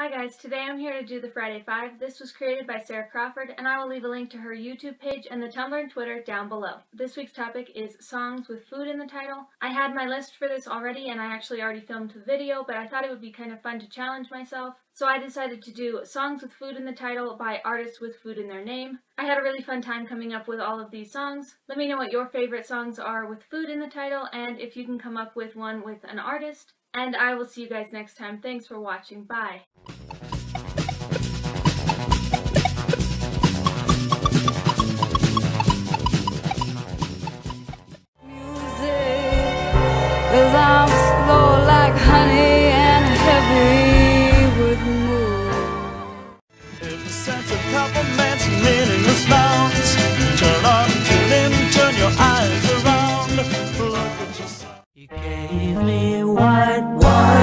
Hi guys, today I'm here to do the Friday 5. This was created by Sarah Crawford and I will leave a link to her YouTube page and the Tumblr and Twitter down below. This week's topic is songs with food in the title. I had my list for this already and I actually already filmed the video, but I thought it would be kind of fun to challenge myself. So I decided to do songs with food in the title by artists with food in their name. I had a really fun time coming up with all of these songs. Let me know what your favorite songs are with food in the title and if you can come up with one with an artist. And I will see you guys next time. Thanks for watching. Bye. lamps flow like honey and heavy with moon. Every sense of compliments, meaningless nouns. Turn on, turn in, turn your eyes around. Look at yourself. You gave me white wine.